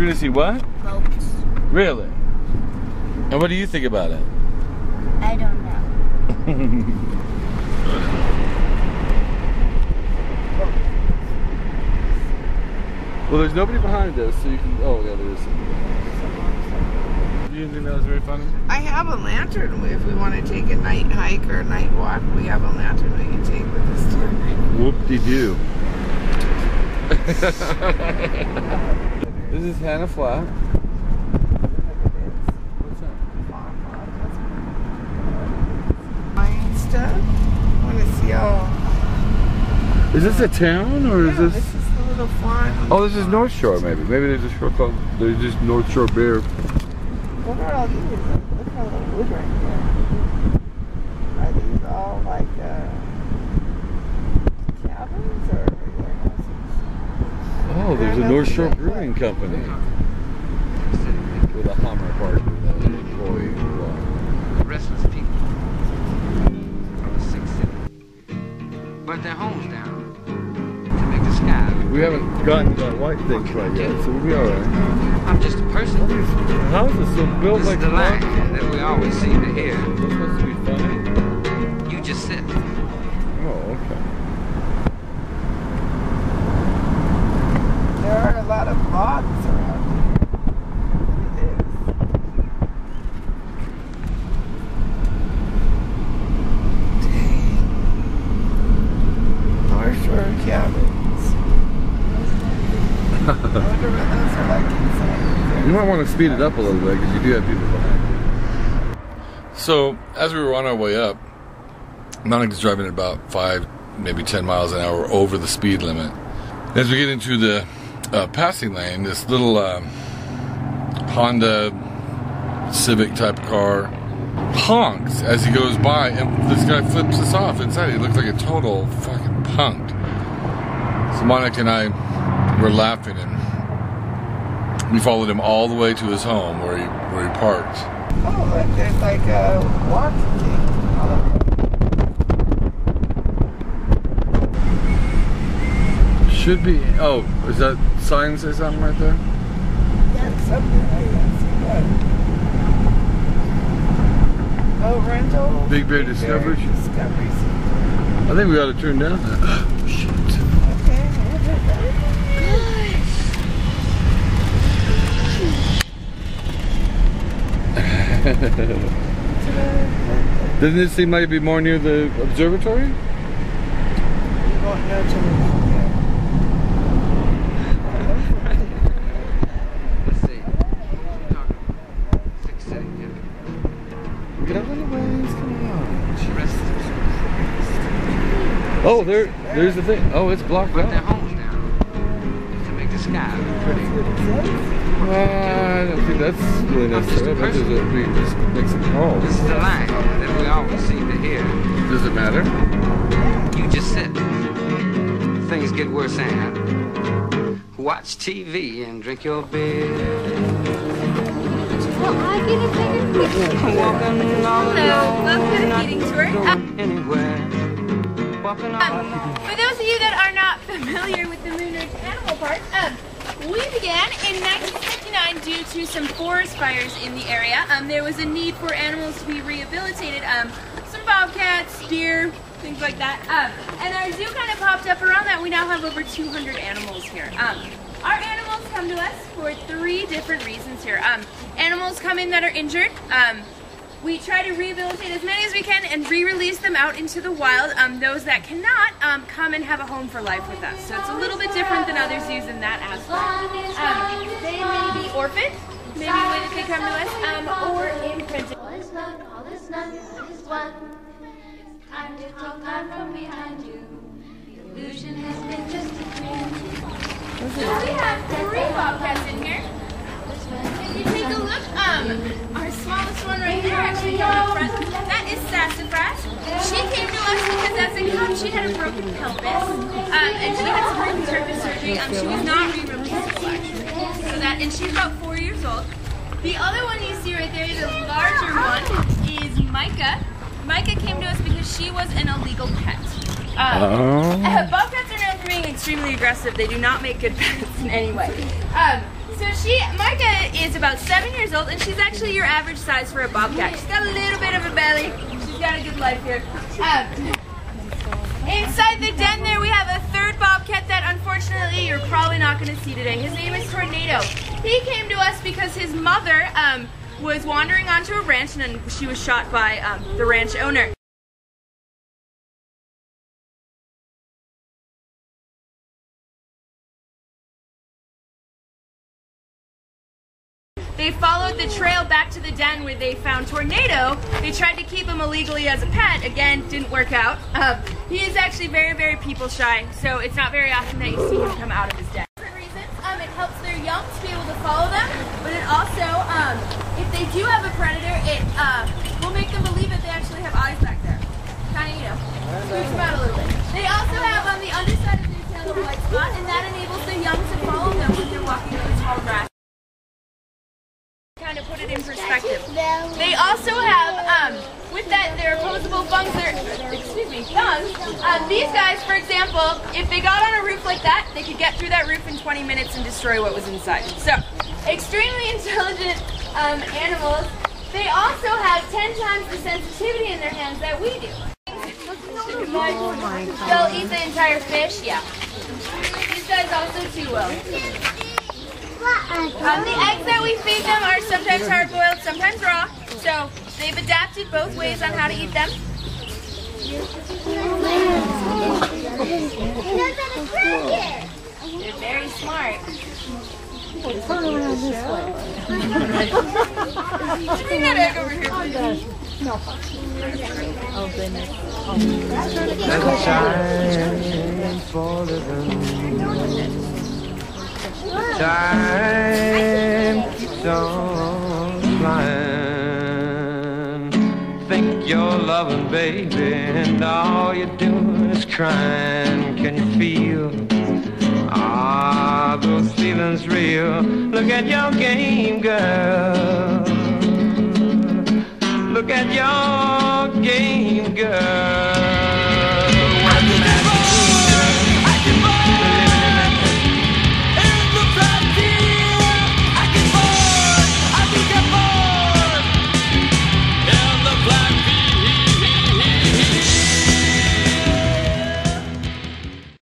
We're gonna see what? Boats. Really? And what do you think about it? I don't know. Well, there's nobody behind us, so you can. Oh, yeah, there is. You didn't think that was very funny? I have a lantern if we want to take a night hike or a night walk. We have a lantern we can take with us too. Whoop-de-doo. this is Hanna Flat. What's that? Fine stuff. I want to see how. Is this a town or Yeah, is this this? is the little farm. Oh, this is North Shore, maybe. Maybe there's a shore called. There's just North Shore Beer. What are all these? Look how little wood right here. Are these all like uh, cabins or regular houses? Oh, there's a North Shore Brewing Company with a Hummer park with an employee. Wow. restless people from the Sick City. Burnt their homes down to make the sky. We haven't gotten to that white thing quite yet, so we'll be alright. I'm just a person. The house is so built This like is the line that we always seem to hear. Of logs around here. Look at this. Dang. North Shore cabins. I wonder what those are like inside. You might want to speed it up a little bit because you do have people behind you. So, as we were on our way up, Monica's driving at about five, maybe 10 miles an hour over the speed limit. As we get into the uh, passing lane, this little um, Honda Civic type car honks as he goes by, and this guy flips us off inside. He looks like a total fucking punk. So, Monica and I were laughing and we followed him all the way to his home where he where he parked. Oh, there's like a walking Should be. Oh, is that sign say something right there? That's something I didn't see that. Oh, rental. Big Bear Discovery. Discovery. I think we ought to turn down that. Shit. Okay, we'll do that. Doesn't it seem like it'd be more near the observatory? You won't know Oh, there, there's the thing. Oh, it's blocked Burnt their homes down to make the sky pretty. Uh, I don't think that's really necessary. I bet there's a, we just make some calls. This is the line that we always seem to hear. Does it matter? You just sit. Things get worse and watch TV and drink your beer. Well, I get a bigger picture. Walking all Hello, welcome to the alone, feeding tour. Uh, going anywhere. Walking Um, for those of you that are not familiar with the Moonridge Animal Park, um, we began in 1959 due to some forest fires in the area. Um, there was a need for animals to be rehabilitated. Um, some bobcats, deer, things like that. Um, and our zoo kind of popped up around that. We now have over 200 animals here. Um, our animals come to us for three different reasons here. Um, animals come in that are injured. Um, we try to rehabilitate as many as we can and re-release them out into the wild. Um, those that cannot um, come and have a home for life with us. So it's a little bit different than others zoos in that aspect. Um, they may be orphaned, maybe the way that they come to us, um, or imprinted. All is not, all is all is one. Time to talk time from behind you. The illusion has been just a dream. So we have three bobcats in here. If you take a look, our smallest one right here, actually in front, that is Sassafras. She came to us because as a cub, she had a broken pelvis, um, and she had some broken surface surgery. Um, she was not re-releasable actually. So that, and she's about four years old. The other one you see right there, the larger one, is Micah. Micah came to us because she was an illegal pet. Um, Oh. bobcats are known for being extremely aggressive. They do not make good pets in any way. Um, So she, Micah, is about seven years old, and she's actually your average size for a bobcat. She's got a little bit of a belly. She's got a good life here. Um, inside the den there, we have a third bobcat that unfortunately you're probably not going to see today. His name is Tornado. He came to us because his mother um, was wandering onto a ranch, and she was shot by um, the ranch owner. They followed the trail back to the den where they found Tornado. They tried to keep him illegally as a pet. Again, didn't work out. Um, he is actually very, very people shy, so it's not very often that you see him come out of his den. They also have, um, with that, their opposable bungs, their, excuse me, thumbs. Um, these guys, for example, if they got on a roof like that, they could get through that roof in 20 minutes and destroy what was inside. So, extremely intelligent um, animals. They also have 10 times the sensitivity in their hands that we do. They'll eat the entire fish, yeah. These guys also too will. Um, the eggs that we feed them are sometimes hard boiled, sometimes raw. So they've adapted both ways on how to eat them. They're very smart. Turn around this way. Bring that egg over here, please. Oh, goodness. There's a shine for living. Time keeps on flying. Think you're loving, baby, and all you're doing is crying. Can you feel? Ah, those feelings real. Look at your game, girl. Look at your game, girl.